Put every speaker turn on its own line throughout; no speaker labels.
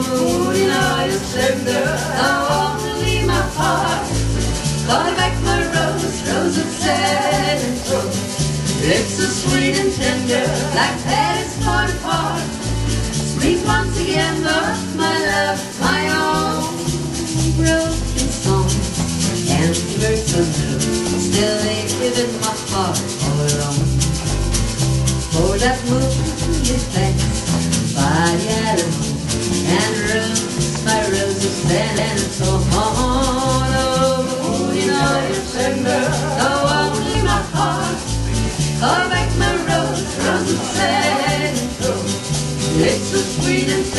your splendor, thou only my heart. Back my rose, rose of. Lips so sweet and tender, like petals torn apart. Speak once again of my love, my own broken song. And birds of blue still live in my heart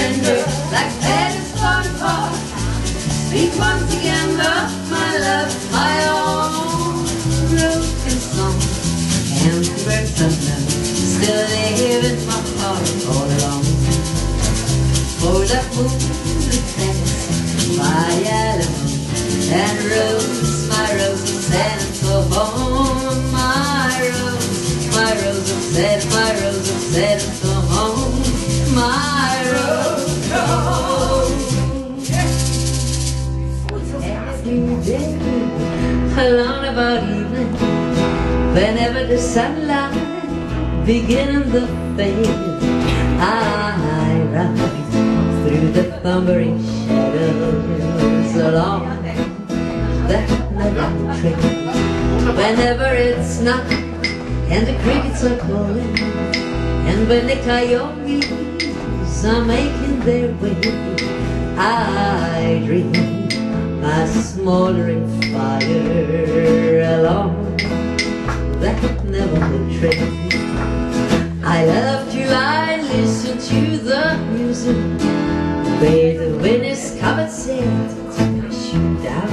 tender, like petals apart. Speak once again of my love, my own broken song. And birds of love still live in my heart all along. For that moon reflects my yellow and rose, my rose sand so home, my rose, my rose of sand, my rose of alone about evening, whenever the sunlight beginning to fade, I ride through the thundering shadows along that night train. Whenever it's not and the crickets are calling, and when the coyotes are making their way, I dream a smoldering fire along that Navajo Trail. I love to lie, listen to the music where the wind is covered sand to shoot down.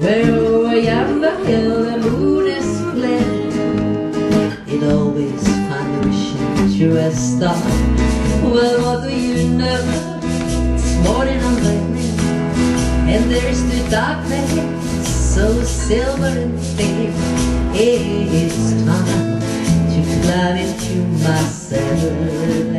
Where on the hill the moon is splendid, it always finds a wishing to a star. Well, what do you know? It's morning there's the darkness so silver and fair. It's time to climb into and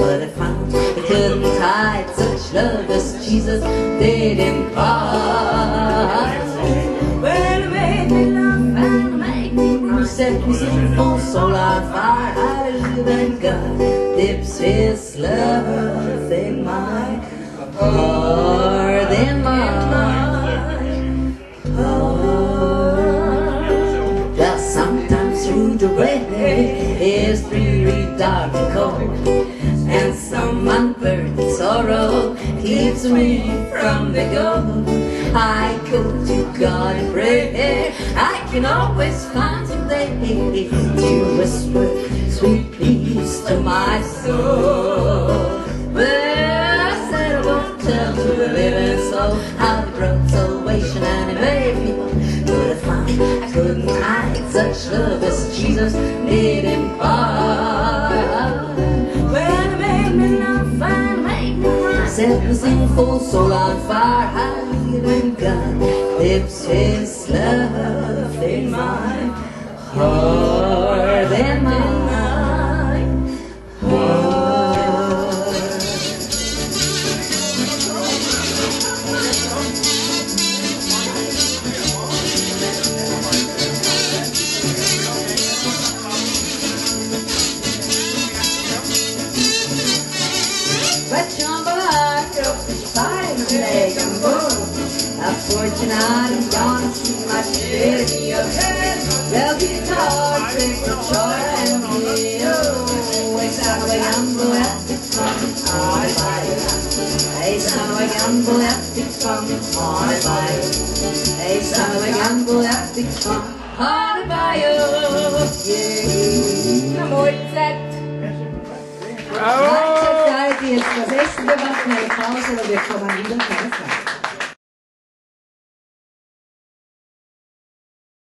what I found. They couldn't hide such love as Jesus did impart well it made me love and make me cry set me sinful soul on fire I live and God dips his love in my heart in my heart well, sometimes through the rain is dreary, dark and cold, keeps me from the goal. I go to God and pray. I can always find some day to whisper sweet peace to my soul. Well, said I won't tell to the living soul how the broke salvation and it made could have found I couldn't hide such love as Jesus did impart. My sinful soul on fire. Hallelujah, God lives His love in my heart and my heart. Out and gone to my shitty of head. They'll be taught to joy and heal. It's out of a gamble at the front, on a bike. It's out of a gamble at the front, on a bike. It's a gamble at the top on a bio. Yeah.
Mozart.
Manche Zeit, die jetzt das gemacht haben, eine Pause, aber wir kommen wieder.